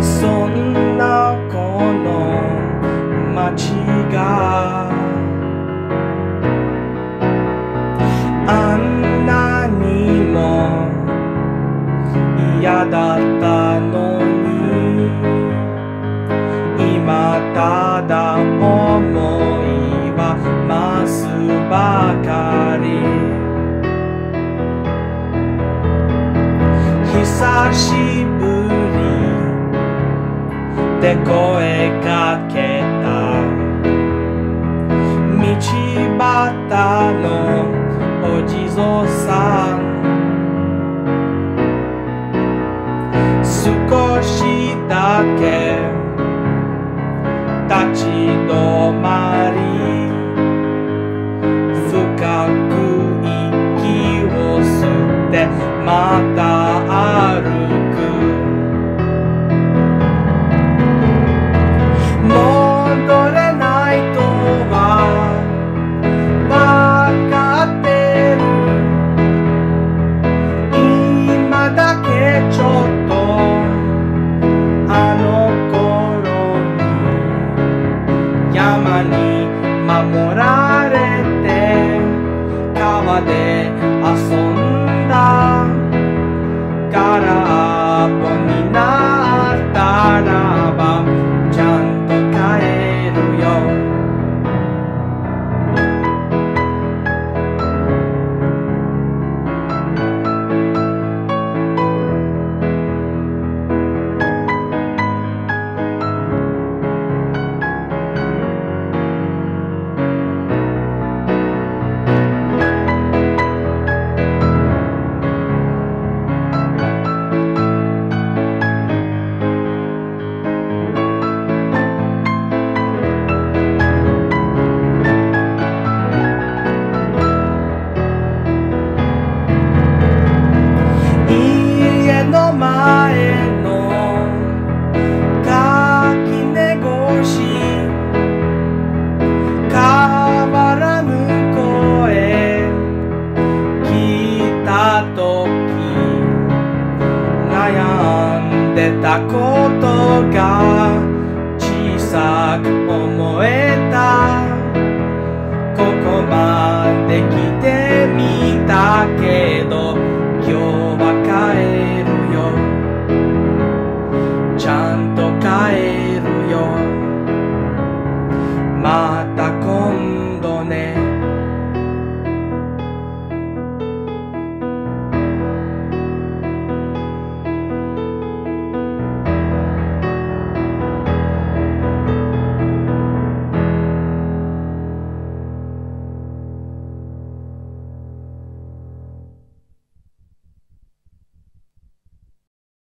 そんなこの街があんなにも嫌だったのに今ただ思いはますばかり。しぶりで声かけた。道端のお地蔵さん。少しだけ。立ち止まりまた歩く。戻れないとは分かってる。今だけちょっとあの頃に山に守られて川で遊ん悩んでたことが小さく思えた。